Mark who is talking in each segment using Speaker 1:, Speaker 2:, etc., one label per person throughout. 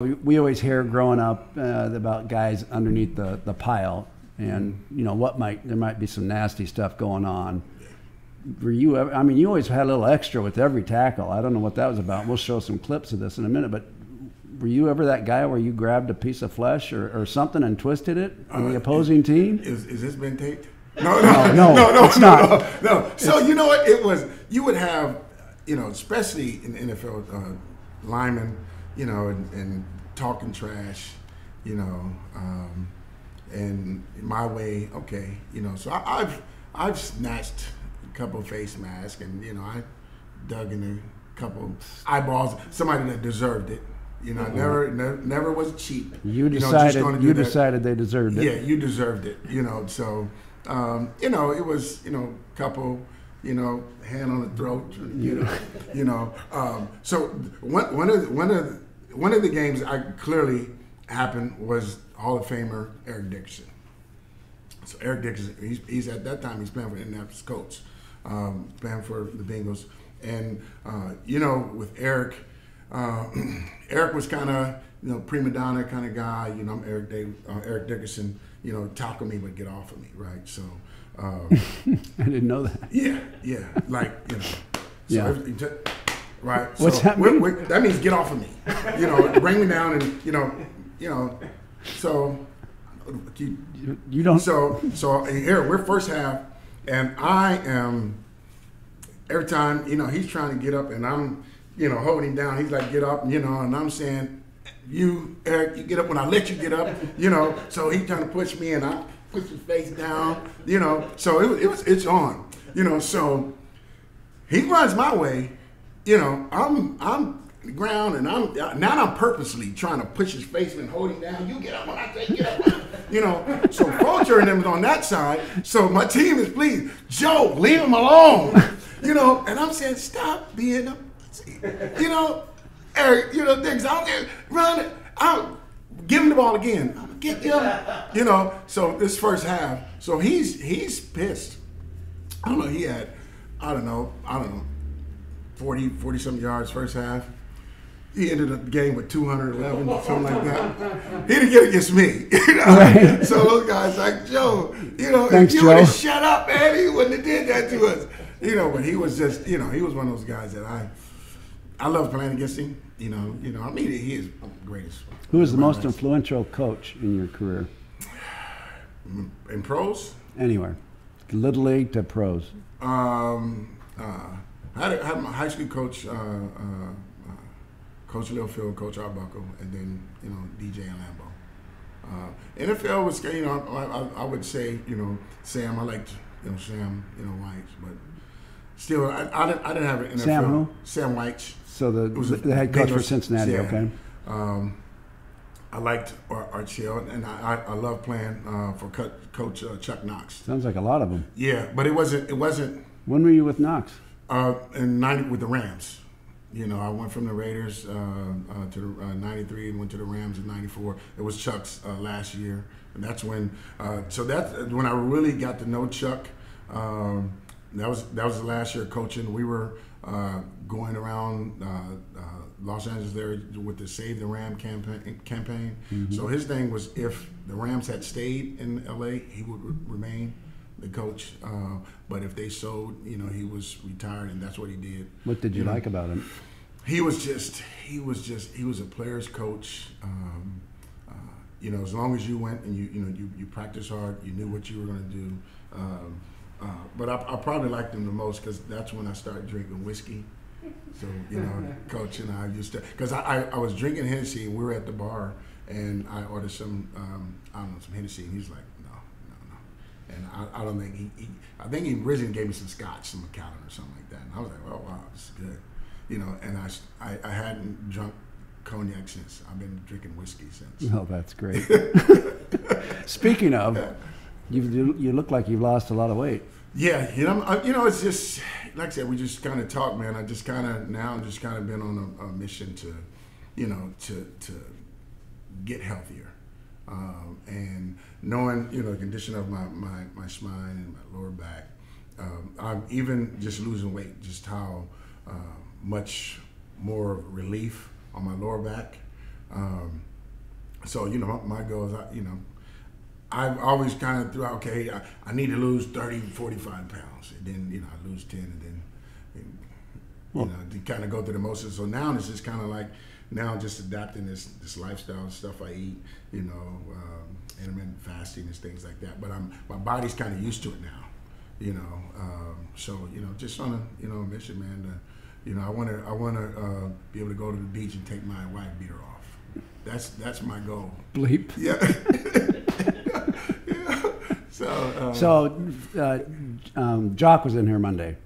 Speaker 1: We, we always hear growing up uh, about guys underneath the, the pile, and you know what might there might be some nasty stuff going on. Were you? ever- I mean, you always had a little extra with every tackle. I don't know what that was about. We'll show some clips of this in a minute, but. Were you ever that guy where you grabbed a piece of flesh or, or something and twisted it on the opposing team?
Speaker 2: Is, is this been taped? No, no,
Speaker 1: no,
Speaker 2: no, no,
Speaker 1: it's
Speaker 2: no,
Speaker 1: not.
Speaker 2: no, no. So you know what? It was. You would have, you know, especially in the NFL, uh, linemen, you know, and, and talking trash, you know, um, and my way, okay, you know. So I, I've I've snatched a couple face masks, and you know, I dug in a couple eyeballs. Somebody that deserved it. You know, I never, never, never was cheap.
Speaker 1: You decided
Speaker 2: gonna
Speaker 1: you decided they deserved it.
Speaker 2: Yeah, you deserved it. You know, so um, you know it was you know couple you know hand on the throat. You know, you know. Um, so one one of one of the, one of the games I clearly happened was Hall of Famer Eric Dickerson. So Eric Dickerson, he's, he's at that time he's playing for the Indianapolis Colts, um, playing for the Bengals, and uh, you know with Eric, uh, Eric was kind of you know prima donna kind of guy. You know I'm Eric Dave, uh, Eric Dickerson. You know talk tackle me but get off of me, right? So. Uh,
Speaker 1: I didn't know that.
Speaker 2: yeah, yeah, like you know. So
Speaker 1: Yeah.
Speaker 2: Right.
Speaker 1: What's
Speaker 2: so
Speaker 1: that
Speaker 2: we're- we're- that means get off of me. You know, bring me down, and you know, you know. So, you,
Speaker 1: You, you don't.
Speaker 2: so, so here we're first half, and I am. Every time you know he's trying to get up, and I'm, you know, holding him down. He's like, get up, you know, and I'm saying, you, Eric, you get up when I let you get up, you know. So he's trying to push me, and I push his face down, you know. So it, it was it's on, you know. So he runs my way, you know. I'm I'm ground, and I'm now I'm purposely trying to push his face and hold him down. You get up when I say get up, you know. So Fulcher and them is on that side. So my team is please, Joe, leave him alone, you know. And I'm saying stop being a, pussy. you know, Eric, you know things. I get run it. I'll give him the ball again. I'm gonna get him, you know. So this first half, so he's he's pissed. I don't know. He had, I don't know, I don't know, 40, 40 something yards first half. He ended up the game with 211, something like that. He didn't get against me. You know? So those guys like, Joe, you know,
Speaker 1: Thanks,
Speaker 2: if you would have shut up, man, he wouldn't have did that to us. You know, but he was just, you know, he was one of those guys that I, I love playing against him. You know, you know, I mean, he is the greatest.
Speaker 1: Who was the most
Speaker 2: Right.
Speaker 1: influential coach in your career?
Speaker 2: in pros?
Speaker 1: Anywhere, little league to pros.
Speaker 2: Um, uh, I had, I had my high school coach, uh, uh, uh, Coach Littlefield, Coach Arbuckle, and then you know DJ and Lambo. Uh, NFL was, you know, I, I, I would say, you know, Sam. I liked, you know, Sam, you know, Wyche, but still, I, I didn't, I didn't have an NFL.
Speaker 1: Sam who?
Speaker 2: Sam Wyche.
Speaker 1: So the
Speaker 2: a
Speaker 1: the head coach for Cincinnati.
Speaker 2: yeah.
Speaker 1: Okay.
Speaker 2: Um, I liked Ar- Art Shell, and I, I, I love playing uh, for Coach uh, Chuck Knox.
Speaker 1: Sounds like a lot of them.
Speaker 2: Yeah, but it wasn't. It wasn't.
Speaker 1: When were you with Knox?
Speaker 2: Uh, in '90 with the Rams. You know, I went from the Raiders uh, uh, to the, uh, '93 and went to the Rams in '94. It was Chuck's uh, last year, and that's when. Uh, so that's when I really got to know Chuck. Um, that was that was the last year coaching. We were uh, going around uh, uh, Los Angeles there with the Save the Ram campaign. campaign. So his thing was if the Rams had stayed in LA, he would re- remain the coach. Uh, but if they sold, you know, he was retired, and that's what he did.
Speaker 1: What did you
Speaker 2: know.
Speaker 1: like about him?
Speaker 2: He was just, he was just, he was a player's coach. Um, uh, you know, as long as you went and you, you know, you, you practiced hard, you knew what you were going to do. Um, uh, but I, I probably liked him the most because that's when I started drinking whiskey. So you know, coach and I used to, because I, I, I was drinking Hennessy and we were at the bar and I ordered some, um, I don't know, some Hennessy and he's like. And I, I don't think he, he, I think he originally gave me some scotch, some Macallan or something like that. And I was like, oh wow, this is good. You know, and I, I hadn't drunk cognac since. I've been drinking whiskey since.
Speaker 1: Oh, that's great. Speaking of, you you you look like you've lost a lot of weight.
Speaker 2: Yeah, you know, I, you know, it's just like I said, we just kind of talk, man. I just kind of now I'm just kind of been on a, a mission to, you know, to to get healthier, um, and knowing you know the condition of my my, my spine and my lower back. Um, I'm even just losing weight, just how uh, much more relief on my lower back Um, so you know, my, my goal is, I, you know, I've always kind of threw out, okay, I, I need to lose 30, 45 pounds, and then you know I lose 10, and then and, you know to kind of go through the motions. So now it's just kind of like now just adapting this this lifestyle stuff I eat, you know, um, intermittent fasting and things like that. But I'm my body's kind of used to it now, you know. Um, so you know, just on a you know mission, man. To, you know, I want to I want to uh, be able to go to the beach and take my wife beater off. That's that's my goal.
Speaker 1: Bleep.
Speaker 2: Yeah. yeah. So. Uh,
Speaker 1: So, uh, um, Jock was in here Monday,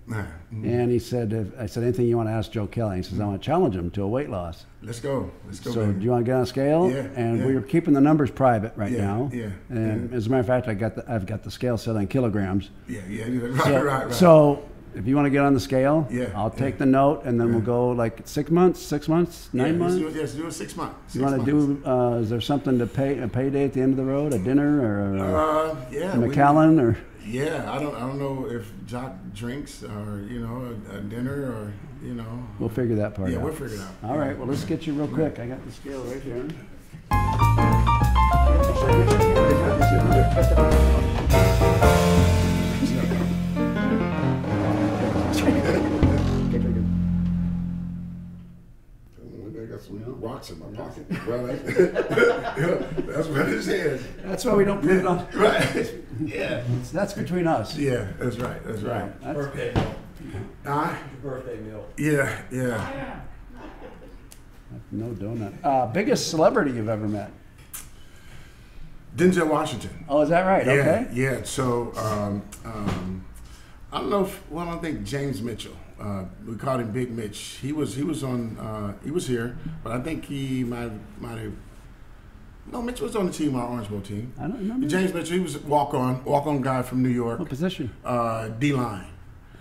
Speaker 2: nah, mm,
Speaker 1: and he said, if, "I said anything you want to ask Joe Kelly." He says, "I want to challenge him to a weight loss."
Speaker 2: let's go. Let's go.
Speaker 1: So,
Speaker 2: baby.
Speaker 1: do you want to get on a scale?
Speaker 2: Yeah,
Speaker 1: And
Speaker 2: yeah.
Speaker 1: we're keeping the numbers private right
Speaker 2: Yeah,
Speaker 1: now.
Speaker 2: yeah,
Speaker 1: And
Speaker 2: yeah.
Speaker 1: as a matter of fact, I got the, I've got the scale set on kilograms.
Speaker 2: yeah, yeah, yeah. Right,
Speaker 1: So,
Speaker 2: right, right.
Speaker 1: so if you want to get on the scale,
Speaker 2: Yeah,
Speaker 1: I'll take
Speaker 2: yeah.
Speaker 1: the note, and then
Speaker 2: Yeah.
Speaker 1: we'll go like six months, six months,
Speaker 2: yeah,
Speaker 1: nine
Speaker 2: let's
Speaker 1: months.
Speaker 2: Do yes, do it six months.
Speaker 1: You
Speaker 2: six
Speaker 1: want to do? Uh, is there something to pay a payday at the end of the road? A dinner or a,
Speaker 2: Uh, yeah.
Speaker 1: a
Speaker 2: we-
Speaker 1: Macallan or?
Speaker 2: Yeah, I don't. I don't know if Jock drinks or you know a, a dinner or you know.
Speaker 1: We'll figure that part
Speaker 2: yeah,
Speaker 1: out.
Speaker 2: we'll figure it out.
Speaker 1: All right. Well, let's get you real quick. I got the scale right here.
Speaker 2: I got some rocks in my pocket. Well, that, that's what it is.
Speaker 1: That's why we don't put it on.
Speaker 2: Right. Yeah.
Speaker 1: That's between us.
Speaker 2: Yeah, that's right. That's right.
Speaker 1: That's-
Speaker 3: Birthday meal.
Speaker 2: Ah,
Speaker 3: Birthday meal.
Speaker 2: yeah, yeah.
Speaker 1: No donut. Uh, biggest celebrity you've ever met?
Speaker 2: Denzel Washington.
Speaker 1: Oh, is that right?
Speaker 2: Yeah,
Speaker 1: Okay.
Speaker 2: yeah. So um, um, I don't know. If, well, I don't think James Mitchell. Uh, we called him Big Mitch. He was he was on uh, he was here, but I think he might might have. No, Mitch was on the team, our Orange Bowl team.
Speaker 1: I don't remember.
Speaker 2: James Mitchell, he was walk on walk on guy from New York,
Speaker 1: What position?
Speaker 2: uh, D line.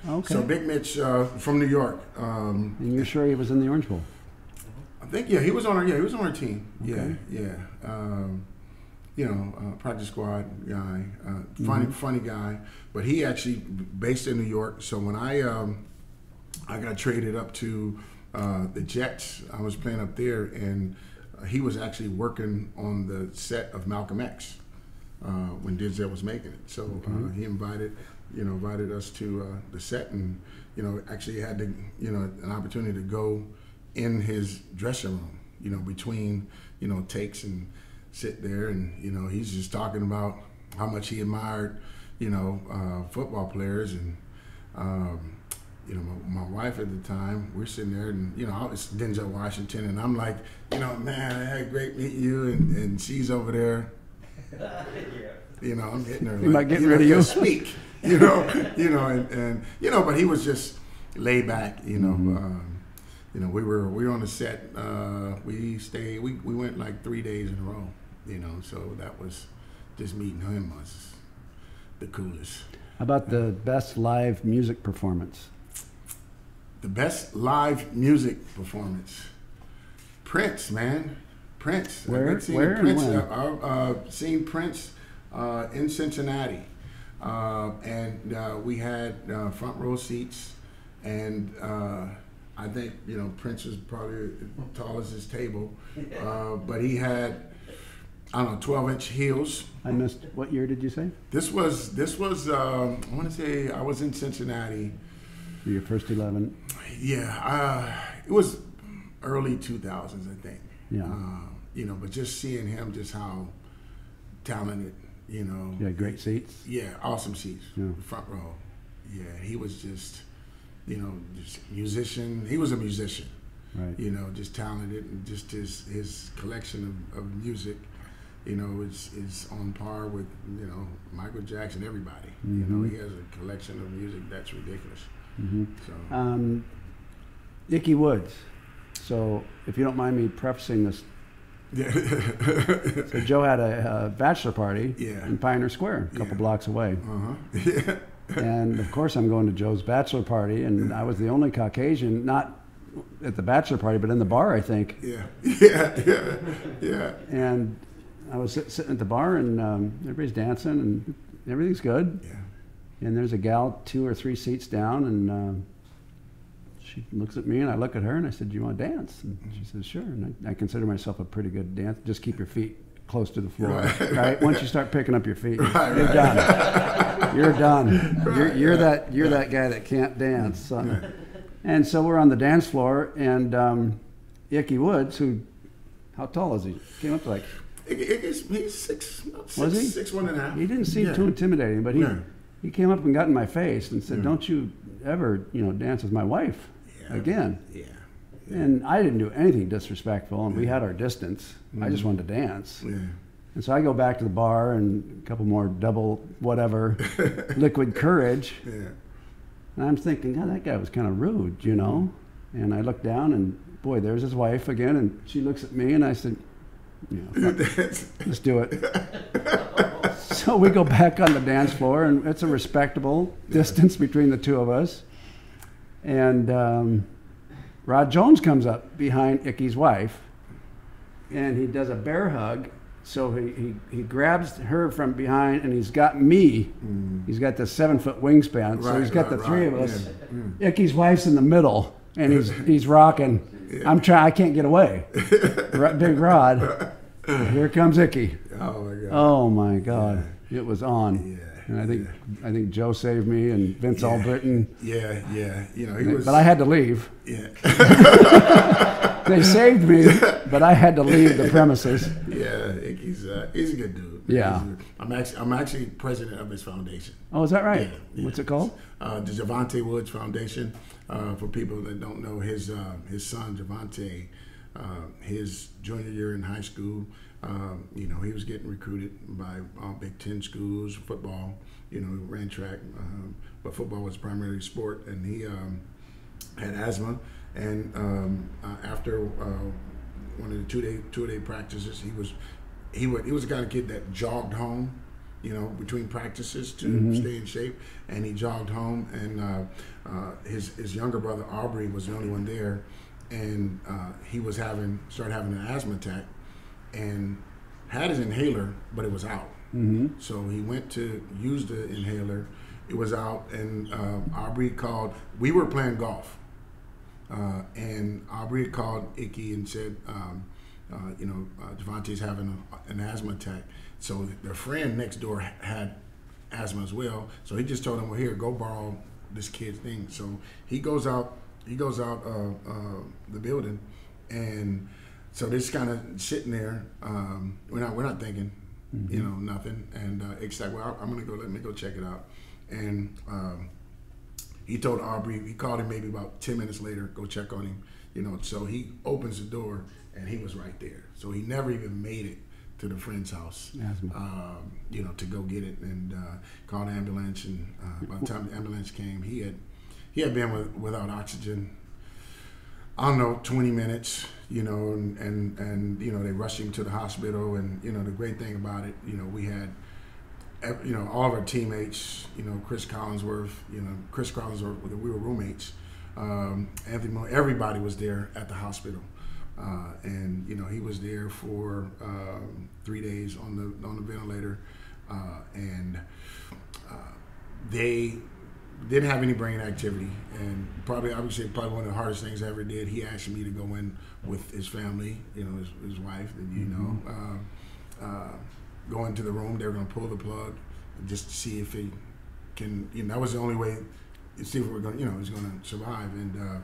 Speaker 1: Okay.
Speaker 2: So Big Mitch uh, from New York. Um,
Speaker 1: and you're sure he was in the Orange Bowl?
Speaker 2: I think yeah, he was on our yeah he was on our team.
Speaker 1: Okay.
Speaker 2: Yeah, yeah. Um, you know, uh, practice squad guy, uh, funny funny guy. But he actually based in New York. So when I um, I got traded up to uh, the Jets, I was playing up there, and uh, he was actually working on the set of Malcolm X uh, when Denzel was making it. So uh, he invited, you know, invited us to uh, the set, and you know, actually had to, you know, an opportunity to go in his dressing room, you know, between, you know, takes and sit there, and you know, he's just talking about how much he admired, you know, uh, football players, and um, you know, my, my wife at the time, we're sitting there, and you know, it's Denzel Washington, and I'm like, you know, man, I had great meeting you, and, and she's over there, you know, I'm hitting her.
Speaker 1: Think about getting
Speaker 2: know,
Speaker 1: rid of you.
Speaker 2: Speak, you know, you know, and, and you know, but he was just laid back, you know.
Speaker 1: Mm-hmm.
Speaker 2: Um, you know, we were we were on the set. Uh, we stayed. We, we went like three days in a row. You know, so that was just meeting him was the coolest.
Speaker 1: How about the best live music performance?
Speaker 2: The best live music performance. Prince, man, Prince.
Speaker 1: Where-
Speaker 2: I've been seeing
Speaker 1: where and
Speaker 2: Prince.
Speaker 1: when?
Speaker 2: Uh, uh, uh, seen Prince uh, in Cincinnati, uh, and uh, we had uh, front row seats, and uh, I think you know Prince was probably as tall as his table, uh, but he had I don't know 12 inch heels.
Speaker 1: I missed. What year did you say?
Speaker 2: This was this was um, I want to say I was in Cincinnati.
Speaker 1: For your first eleven.
Speaker 2: Yeah, uh, it was early 2000s, I think.
Speaker 1: Yeah.
Speaker 2: Uh, you know, but just seeing him, just how talented, you know.
Speaker 1: Had great seats.
Speaker 2: Yeah, awesome seats,
Speaker 1: Yeah.
Speaker 2: front row. Yeah, he was just, you know, just musician. He was a musician,
Speaker 1: Right.
Speaker 2: you know, just talented, and just his his collection of, of music, you know, is is on par with you know Michael Jackson. Everybody, you know,
Speaker 1: Mhm.
Speaker 2: he has a collection of music that's ridiculous.
Speaker 1: hmm
Speaker 2: So.
Speaker 1: Um, Ickey Woods. So, if you don't mind me prefacing this,
Speaker 2: Yeah.
Speaker 1: so Joe had a, a bachelor party
Speaker 2: Yeah.
Speaker 1: in Pioneer Square, a couple
Speaker 2: Yeah.
Speaker 1: blocks away.
Speaker 2: uh-huh. Yeah.
Speaker 1: and of course, I'm going to Joe's bachelor party, and I was the only Caucasian, not at the bachelor party, but in the bar, I think.
Speaker 2: Yeah. Yeah. Yeah. Yeah.
Speaker 1: And I was sit, sitting at the bar, and um, everybody's dancing, and everything's good.
Speaker 2: Yeah.
Speaker 1: And there's a gal two or three seats down, and um, she looks at me and I look at her and I said, "Do you want to dance?" And she says, "Sure." And I, I consider myself a pretty good dancer. Just keep your feet close to the floor, right? right? Once you start picking up your feet, right, you're right. done. You're done. You're, you're that you're that guy that can't dance. So. And so we're on the dance floor, and um, Ickey Woods, who, how tall is he? Came up to like.
Speaker 2: He's, he's six, six,
Speaker 1: was he?
Speaker 2: six one and a half.
Speaker 1: He didn't seem yeah. too intimidating, but he yeah. he came up and got in my face and said, yeah. "Don't you ever, you know, dance with my wife again?"
Speaker 2: Yeah.
Speaker 1: And I didn't do anything disrespectful, and we had our distance. Mm-hmm. I just wanted to dance.
Speaker 2: Yeah.
Speaker 1: And so I go back to the bar and a couple more double whatever liquid courage.
Speaker 2: Yeah.
Speaker 1: And I'm thinking, God, that guy was kind of rude, you know? And I look down and boy, there's his wife again. And she looks at me and I said, you know, let's do it. so we go back on the dance floor and it's a respectable distance between the two of us. And um, Rod Jones comes up behind Ickey's wife and he does a bear hug so he, he, he grabs her from behind and he's got me. Mm. He's got the seven foot wingspan. Right, so he's got right, the three right. of us. Yeah. Ickey's wife's in the middle and he's, he's rocking. I'm trying, I can't get away. Big Rod. Here comes Ickey.
Speaker 2: Oh my God.
Speaker 1: Oh my God. Yeah. It was on.
Speaker 2: Yeah.
Speaker 1: And I think I think Joe saved me and Vince Albritton.
Speaker 2: Yeah, yeah. You know, he was.
Speaker 1: But I had to leave.
Speaker 2: Yeah.
Speaker 1: they saved me, but I had to leave the premises.
Speaker 2: Yeah, he's uh, he's a good dude.
Speaker 1: Yeah,
Speaker 2: I'm actually I'm actually president of his foundation.
Speaker 1: Oh, is that right? Yeah, yeah. What's it called?
Speaker 2: Uh, the Jovante Woods Foundation. Uh, for people that don't know, his uh, his son Jovante, uh, his junior year in high school, um, you know, he was getting recruited by all Big Ten schools, football. You know, ran track, um, but football was primarily sport, and he um, had asthma and um, uh, after uh, one of the two day two day practices, he was he would he was the kind of kid that jogged home, you know, between practices to mm-hmm. stay in shape, and he jogged home. And uh, uh his his younger brother Aubrey was the only one there, and uh, he was having started having an asthma attack, and had his inhaler, but it was out.
Speaker 1: Mm-hmm.
Speaker 2: So he went to use the inhaler. It was out, and uh, Aubrey called. We were playing golf uh, and Aubrey called Ickey and said, um, uh, you know, uh, Jovante's having a, an asthma attack. So their friend next door had asthma as well. So he just told him, well, here, go borrow this kid's thing. So he goes out, he goes out uh, uh, the building, and so they're just kind of sitting there. Um, we're not, we're not thinking, mm-hmm. you know, nothing. And uh, it's like, well, I'm gonna go. Let me go check it out. And um, he told Aubrey, he called him maybe about 10 minutes later, go check on him, you know. So he opens the door and he was right there. So he never even made it to the friend's house, um, you know, to go get it and uh, called the ambulance. And uh, by the time the ambulance came, he had he had been with, without oxygen. I don't know, 20 minutes, you know, and, and, and, you know, they rushed him to the hospital. And, you know, the great thing about it, you know, we had you know, all of our teammates, you know, Cris Collinsworth, you know, Cris Collinsworth, we were roommates. Um, Anthony, everybody was there at the hospital, uh, and you know, he was there for um, three days on the on the ventilator, uh, and uh, they didn't have any brain activity, and probably, I would say, probably one of the hardest things I ever did. He asked me to go in with his family, you know, his, his wife, and you mm-hmm. know. Uh, uh, go into the room. They were going to pull the plug just to see if he can. You know, that was the only way to see if we are going. To, you know, he's going to survive. And uh,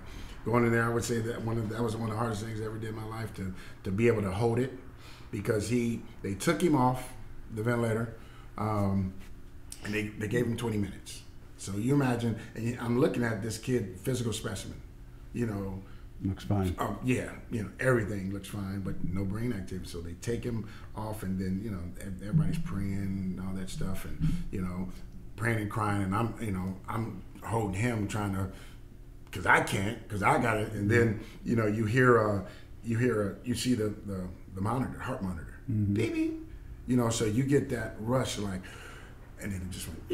Speaker 2: going in there, I would say that one of that was one of the hardest things I ever did in my life to to be able to hold it because he they took him off the ventilator um, and they, they gave him 20 minutes. So you imagine, and I'm looking at this kid, physical specimen, you know,
Speaker 1: Looks fine.
Speaker 2: Um, yeah, you know everything looks fine, but no brain activity. So they take him off, and then you know everybody's praying and all that stuff, and you know praying and crying, and I'm you know I'm holding him, trying to, because I can't, because I got it, and then you know you hear uh you hear uh, you see the the, the monitor, heart monitor, mm-hmm. baby, you know, so you get that rush like, and then it just went,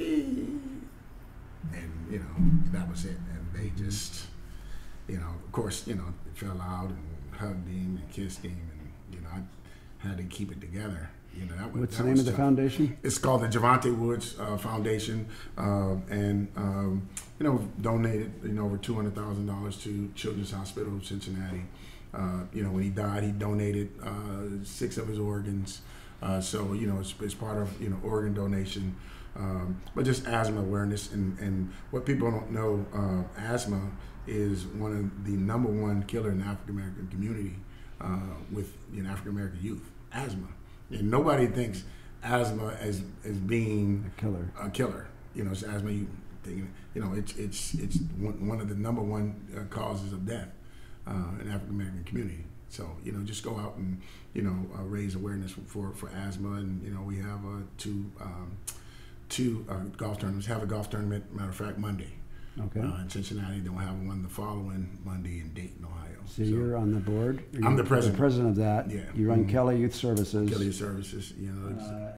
Speaker 2: and you know that was it, and they just you know, of course, you know, it fell out and hugged him and kissed him, and you know, I had to keep it together. you know, that was,
Speaker 1: What's
Speaker 2: that
Speaker 1: the name of the
Speaker 2: tough.
Speaker 1: foundation?
Speaker 2: It's called the Jovante Woods uh, Foundation, uh, and um, you know, donated you know over two hundred thousand dollars to Children's Hospital of Cincinnati. Uh, you know, when he died, he donated uh, six of his organs. Uh, so you know, it's, it's part of you know organ donation, um, but just asthma awareness and and what people don't know, uh, asthma is one of the number one killer in the African American community uh, with you know African American youth. Asthma, and nobody thinks asthma as as being
Speaker 1: A killer.
Speaker 2: a killer. You know, it's asthma. You, thinking, you know, it's it's it's one, one of the number one uh, causes of death uh, in African American community. So you know, just go out and you know uh, raise awareness for for asthma, and you know we have uh, two um, two uh, golf tournaments. Have a golf tournament. Matter of fact, Monday
Speaker 1: Okay.
Speaker 2: uh, in Cincinnati. Then we'll have one the following Monday in Dayton, Ohio.
Speaker 1: So you're on the board?
Speaker 2: I'm the
Speaker 1: You're
Speaker 2: president.
Speaker 1: president of that.
Speaker 2: Yeah.
Speaker 1: You run
Speaker 2: Mhm.
Speaker 1: Kelly Youth Services.
Speaker 2: Kelly Services. You know, it's,
Speaker 1: Uh,